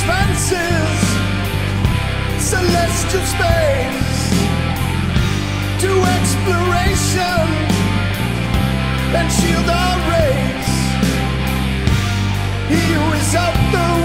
expanses, celestial space, to exploration and shield our race. He who is up the